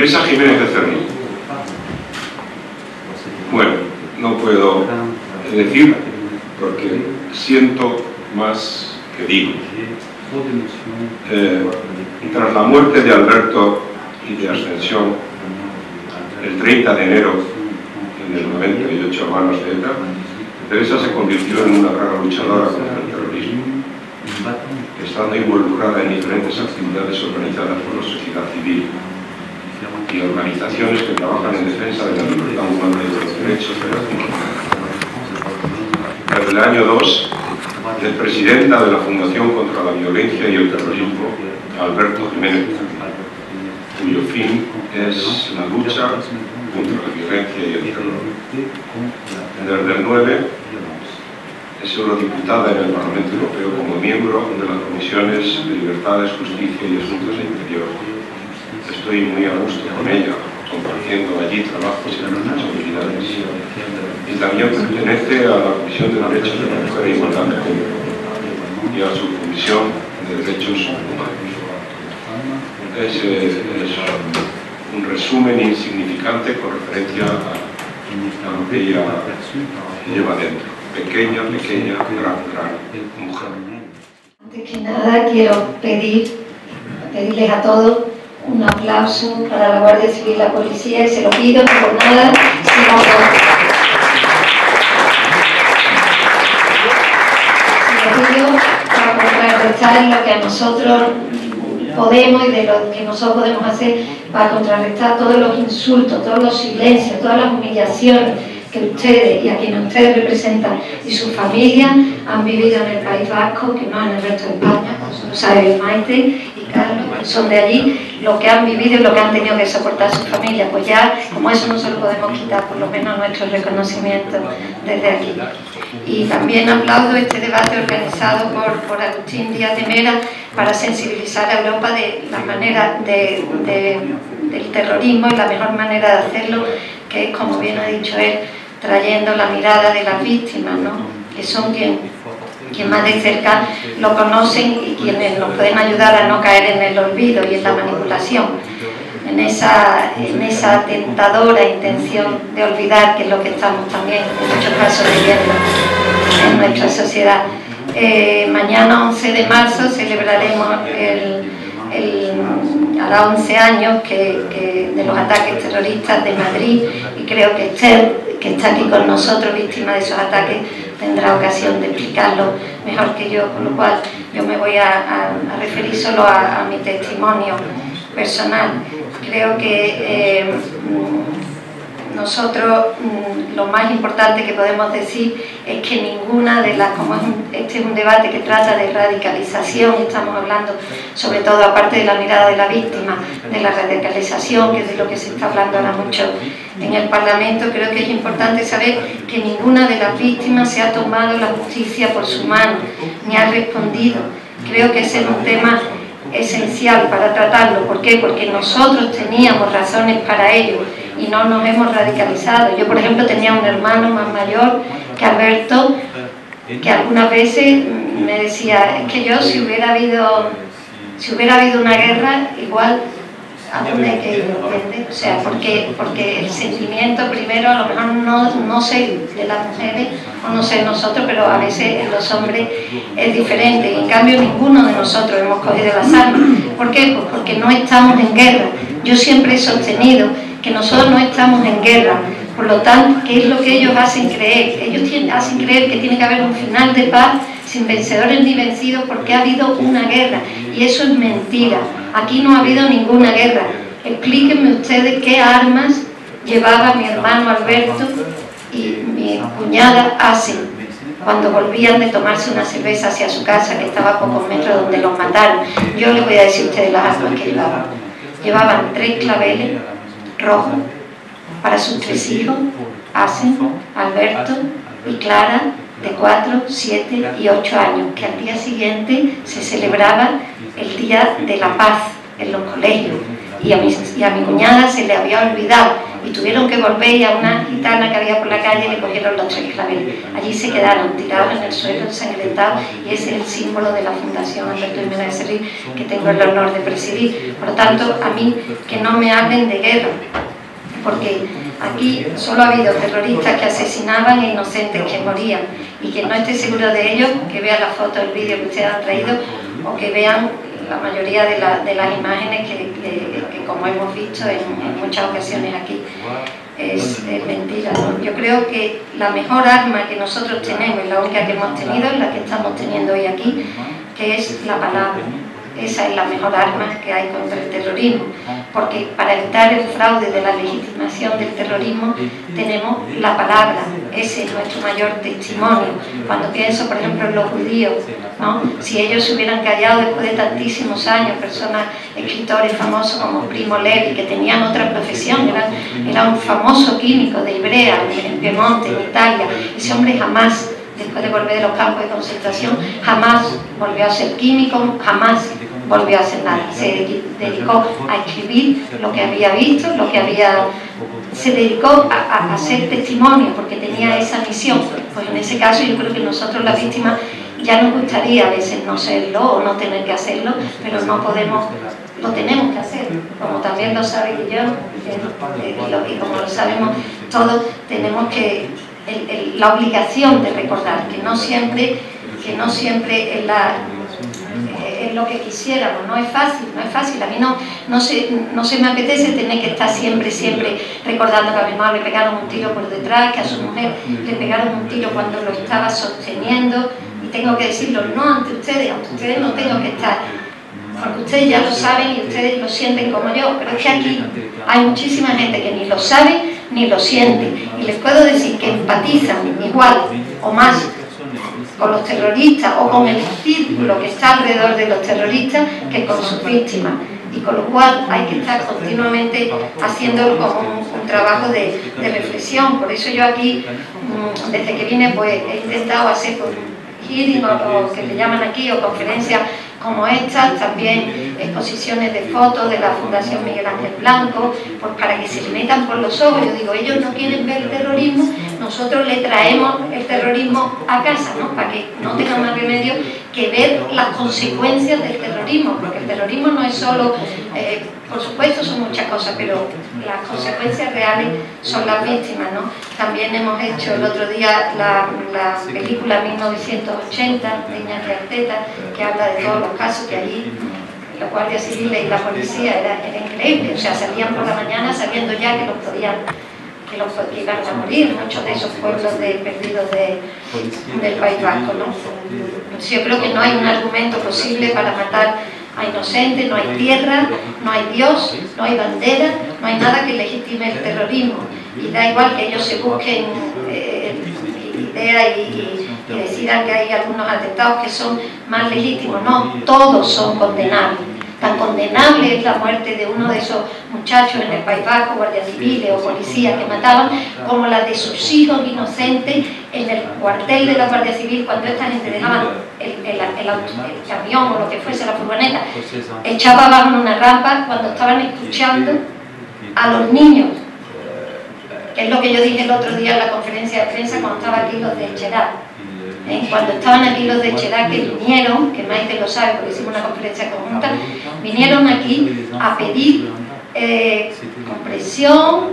Teresa Jiménez de Cerro. Bueno, no puedo decir porque siento más que digo. Eh, tras la muerte de Alberto y de Ascensión, el 30 de enero del 98 a manos de ETA, Teresa se convirtió en una gran luchadora contra el terrorismo, estando involucrada en diferentes actividades organizadas por la sociedad civil y organizaciones que trabajan en defensa de la libertad humana y de los derechos de las mujeres. Desde el año 2, es presidenta de la Fundación contra la Violencia y el Terrorismo, Alberto Jiménez, cuyo fin es la lucha contra la violencia y el terror. Desde el 9, es eurodiputada en el Parlamento Europeo como miembro de las comisiones de Libertades, Justicia y Asuntos de Interior estoy muy a gusto con ella, compartiendo allí trabajos y responsabilidades. Y también pertenece a la Comisión de Derechos de la Mujer e Igualdad de Género y a su Comisión de Derechos Humanos. Es, es, un resumen insignificante con referencia a, a lo que ella lleva dentro. Pequeña, pequeña, gran, gran mujer. Antes que nada quiero pedir, pedirles a todos un aplauso para la Guardia Civil y la Policía y se lo pido, por nada, sino por... Se lo pido para contrarrestar lo que a nosotros podemos y de lo que nosotros podemos hacer para contrarrestar todos los insultos, todos los silencios, todas las humillaciones que ustedes y a quienes ustedes representan y su familia han vivido en el País Vasco, que no en el resto de España, lo sabe Maite son de allí, lo que han vivido y lo que han tenido que soportar su familia, pues ya como eso no se lo podemos quitar, por lo menos nuestro reconocimiento desde aquí. Y también aplaudo este debate organizado por, por Agustín Díaz de Mera para sensibilizar a Europa de la manera de, de, del terrorismo y la mejor manera de hacerlo, que es, como bien ha dicho él, trayendo la mirada de las víctimas, ¿no? que son quien, quien más de cerca lo conocen y quienes nos pueden ayudar a no caer en el olvido y en la manipulación, en esa, en esa tentadora intención de olvidar, que es lo que estamos también en muchos casos viviendo en nuestra sociedad. Eh, mañana 11 de marzo celebraremos el, el, hará 11 años que, que de los ataques terroristas de Madrid y creo que Esther, que está aquí con nosotros, víctima de esos ataques, tendrá ocasión de explicarlo mejor que yo, con lo cual yo me voy a, referir solo a, a, mi testimonio personal. Creo que eh, nosotros mm, lo más importante que podemos decir es que ninguna de las, como este es un debate que trata de radicalización, estamos hablando sobre todo aparte de la mirada de la víctima, de la radicalización, que es de lo que se está hablando ahora mucho en el Parlamento, creo que es importante saber que ninguna de las víctimas se ha tomado la justicia por su mano, ni ha respondido. Creo que ese es un tema esencial para tratarlo. ¿Por qué? Porque nosotros teníamos razones para ello y no nos hemos radicalizado. Yo, por ejemplo, tenía un hermano más mayor que Alberto, que algunas veces me decía, es que yo si hubiera habido, si hubiera habido una guerra, igual a dónde que ir, ¿entiendes? O sea, porque, porque el sentimiento primero a lo mejor no, no sé de las mujeres o no sé nosotros, pero a veces en los hombres es diferente. En cambio ninguno de nosotros hemos cogido las armas. ¿Por qué? Pues porque no estamos en guerra. Yo siempre he sostenido que nosotros no estamos en guerra. Por lo tanto, ¿qué es lo que ellos hacen creer? Ellos tienen, hacen creer que tiene que haber un final de paz sin vencedores ni vencidos porque ha habido una guerra. Y eso es mentira. Aquí no ha habido ninguna guerra. Explíquenme ustedes qué armas llevaba mi hermano Alberto y mi cuñada hacen cuando volvían de tomarse una cerveza hacia su casa, que estaba a pocos metros donde los mataron. Yo les voy a decir a ustedes las armas que llevaban. Llevaban tres claveles rojos para sus tres hijos, Asen, Alberto y Clara, de 4, 7 y 8 años, que al día siguiente se celebraba el Día de la Paz en los colegios. Y a, mi, y a mi cuñada se le había olvidado y tuvieron que volver y a una gitana que había por la calle le cogieron los tres claveles. Allí se quedaron tirados en el suelo, ensangrentados, y es el símbolo de la Fundación Alberto Jiménez de Serrín que tengo el honor de presidir. Por lo tanto, a mí que no me hablen de guerra, porque aquí solo ha habido terroristas que asesinaban e inocentes que morían, y que no esté seguro de ellos, que vea la foto, el vídeo que ustedes han traído, o que vean la mayoría de, las imágenes que, como hemos visto en, muchas ocasiones aquí, es, mentira. Yo creo que la mejor arma que nosotros tenemos, y la única que hemos tenido, es la que estamos teniendo hoy aquí, que es la palabra. Esa es la mejor arma que hay contra el terrorismo, porque para evitar el fraude de la legitimación del terrorismo tenemos la palabra, ese es nuestro mayor testimonio. Cuando pienso, por ejemplo, en los judíos, ¿no? si ellos se hubieran callado después de tantísimos años, personas, escritores famosos como Primo Levi, que tenían otra profesión, era, era un famoso químico de Ibrea, en Piemonte, en Italia, ese hombre jamás después de volver de los campos de concentración, jamás volvió a ser químico, jamás volvió a hacer nada. Se dedicó a escribir lo que había visto, lo que había... Se dedicó a, hacer testimonio porque tenía esa misión. Pues en ese caso yo creo que nosotros las víctimas ya nos gustaría a veces no serlo o no tener que hacerlo, pero no podemos, lo tenemos que hacer, como también lo sabe Guillermo, y como lo sabemos todos, tenemos que la obligación de recordar que no siempre, que no siempre es, la, es lo que quisiéramos, no es fácil, no es fácil. A mí no, no, se, no se me apetece tener que estar siempre, siempre recordando que a mi mamá le pegaron un tiro por detrás, que a su mujer le pegaron un tiro cuando lo estaba sosteniendo, y tengo que decirlo no ante ustedes, ante ustedes no tengo que estar porque ustedes ya lo saben y ustedes lo sienten como yo, pero es que aquí hay muchísima gente que ni lo sabe ni lo siente. Y les puedo decir que empatizan igual o más con los terroristas o con el círculo que está alrededor de los terroristas que con sus víctimas. Y con lo cual hay que estar continuamente haciendo como un, trabajo de, reflexión. Por eso yo aquí, mm, desde que vine, pues he intentado hacer pues, hearing o, que le llaman aquí, o conferencias como estas, también exposiciones de fotos de la Fundación Miguel Ángel Blanco, pues para que se metan por los ojos. Yo digo, ellos no quieren ver el terrorismo, nosotros le traemos el terrorismo a casa, ¿no? para que no tengan más remedio que ver las consecuencias del terrorismo, porque el terrorismo no es solo, eh, por supuesto son muchas cosas, pero las consecuencias reales son las víctimas. ¿no? También hemos hecho el otro día la, película 1980 de Iñaki Arteta, que habla de todos los casos que allí la Guardia Civil y la policía era, increíble, o sea, salían por la mañana sabiendo ya que los podían que, los, iban a morir, muchos de esos pueblos perdidos del País Vasco. ¿no? yo creo que no hay un argumento posible para matar a inocentes, no hay tierra, no hay Dios, no hay bandera, no hay nada que legitime el terrorismo. Y da igual que ellos se busquen eh, ideas y decidan que hay algunos atentados que son más legítimos. No, todos son condenables. Tan condenable es la muerte de uno de esos muchachos en el País Vasco, guardias civiles o policías que mataban, como la de sus hijos inocentes en el cuartel de la Guardia Civil cuando esta gente dejaba el, camión o lo que fuese, la furgoneta, echaba abajo una rampa cuando estaban escuchando a los niños que es lo que yo dije el otro día en la conferencia de prensa cuando estaba aquí los de Cherar ¿eh? cuando estaban aquí los de Chedac que vinieron, que Maite lo sabe porque hicimos una conferencia conjunta, vinieron aquí a pedir eh, compresión,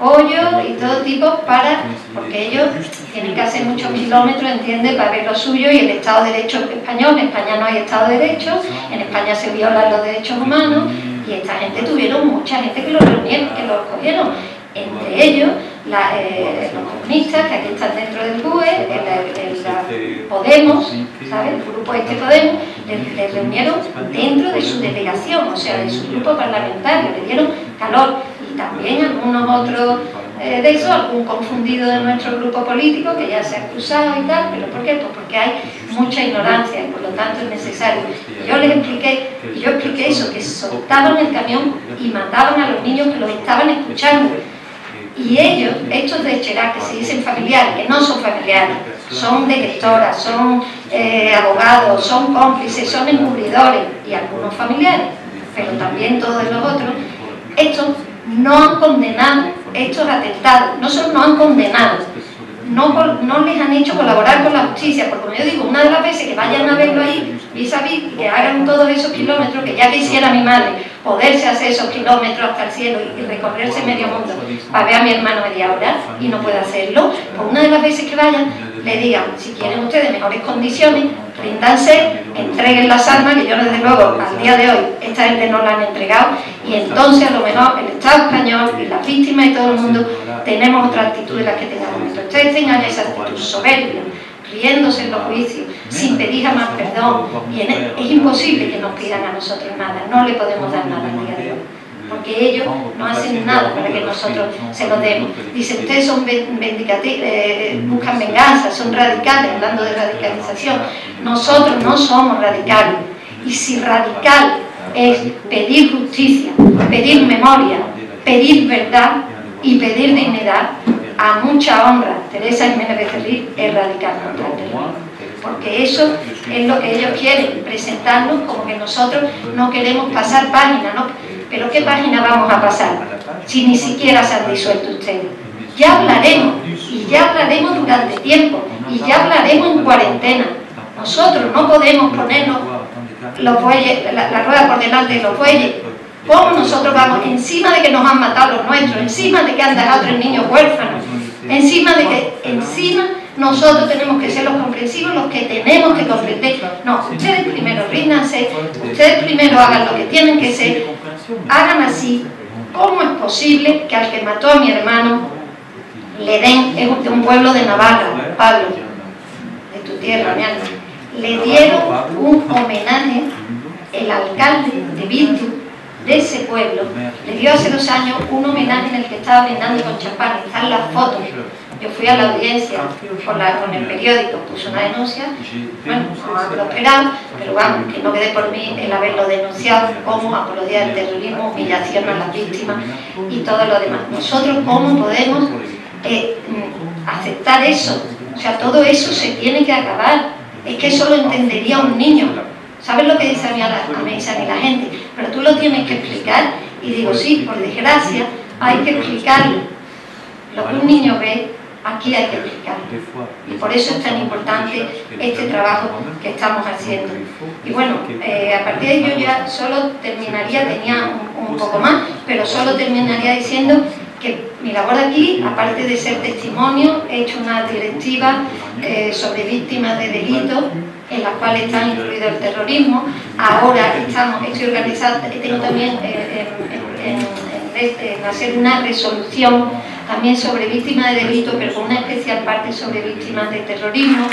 apoyo y todo tipo para, porque ellos tienen que hacer muchos kilómetros, entiende, para ver lo suyo y el Estado de Derecho español, en España no hay Estado de Derecho, en España se violan los derechos humanos y esta gente tuvieron mucha gente que lo reunieron, que lo cogieron, entre ellos eh, los comunistas que aquí están dentro del GUE, el, Podemos, el grupo este Podemos, le, reunieron dentro de su delegación, o sea, de su grupo parlamentario, le dieron calor y también algunos otros eh, de eso, algún confundido de nuestro grupo político que ya se ha acusado y tal, pero ¿por qué? Pues porque hay mucha ignorancia y por lo tanto es necesario. yo les expliqué, yo expliqué eso, que soltaban el camión y mataban a los niños que los estaban escuchando y ellos, estos de Cherá, que se dicen familiares, que no son familiares, son directoras, son eh, abogados, son cómplices, son encubridores y algunos familiares, pero también todos los otros, estos no han condenado estos atentados, no solo nos han condenado, no, no, les han hecho colaborar con la justicia, porque como yo digo, una de las veces que vayan a verlo ahí, vis a vis, que hagan todos esos kilómetros, que ya quisiera mi madre poderse hacer esos kilómetros hasta el cielo y, recorrerse medio mundo para ver a mi hermano media hora y no puede hacerlo, pues una de las veces que vayan, le digan, si quieren ustedes mejores condiciones, ríndanse, entreguen las armas, que yo desde luego al día de hoy esta gente no la han entregado, y entonces a lo mejor el Estado español y las víctimas y todo el mundo tenemos otra actitud de la que tengamos. Ustedes tengan esa actitud soberbia, riéndose en los juicios, sin pedir jamás perdón, y es imposible que nos pidan a nosotros nada, no le podemos dar nada al día de hoy porque ellos no hacen nada para que nosotros se lo demos. Dice, ustedes son eh, buscan venganza, son radicales, hablando de radicalización. Nosotros no somos radicales. Y si radical es pedir justicia, pedir memoria, pedir verdad y pedir dignidad, a mucha honra, Teresa Jiménez Becerril es radical contra el porque eso es lo que ellos quieren, presentarnos como que nosotros no queremos pasar página, ¿no? Pero ¿qué página vamos a pasar si ni siquiera se han disuelto ustedes? Ya hablaremos, y ya hablaremos durante tiempo, y ya hablaremos en cuarentena. Nosotros no podemos ponernos los bueyes, la, rueda por delante de los bueyes. ¿Cómo nosotros vamos? Encima de que nos han matado los nuestros, encima de que han dejado tres niños huérfanos, encima de que, encima nosotros tenemos que ser los comprensivos, los que tenemos que comprender. No, ustedes primero ríndanse, ustedes primero hagan lo que tienen que ser, hagan así. ¿Cómo es posible que al que mató a mi hermano le den, es un pueblo de Navarra, Pablo, de tu tierra, mi le dieron un homenaje el alcalde de Vintu, de ese pueblo, le dio hace dos años un homenaje en el que estaba brindando con champán, están las fotos yo fui a la audiencia con, el periódico, puse una denuncia, bueno, no ha prosperado, pero vamos, que no quede por mí el haberlo denunciado como apología del terrorismo, humillación a las víctimas y todo lo demás. Nosotros, ¿cómo podemos eh, aceptar eso? O sea, todo eso se tiene que acabar. Es que eso lo entendería un niño. ¿Sabes lo que dice a mí, a la, a mí la gente? Pero tú lo tienes que explicar. Y digo, sí, por desgracia, hay que explicarlo. Lo que un niño ve aquí hay que explicarlo. Y por eso es tan importante este trabajo que estamos haciendo. Y bueno, eh, a partir de ello ya solo terminaría, tenía un, poco más, pero solo terminaría diciendo que mi labor aquí, aparte de ser testimonio, he hecho una directiva eh, sobre víctimas de delitos en las cuales está incluido el terrorismo. Ahora estamos, estoy organizada, tengo también eh, en hacer una resolución también sobre víctimas de delito, pero con una especial parte sobre víctimas de terrorismo.